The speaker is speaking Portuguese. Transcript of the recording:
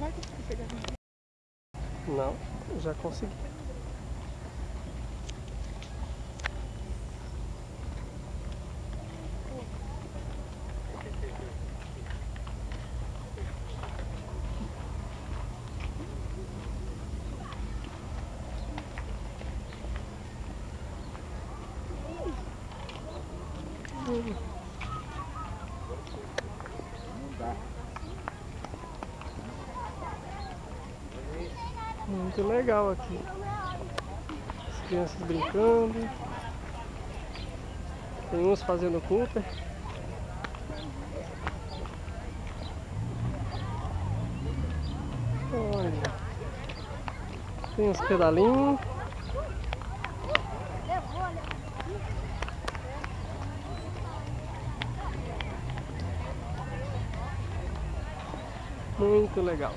vai conseguir pegar. Não, já consegui. Muito legal aqui. As crianças brincando. Tem uns fazendo Cooper. Olha. Tem uns pedalinhos. Muito legal.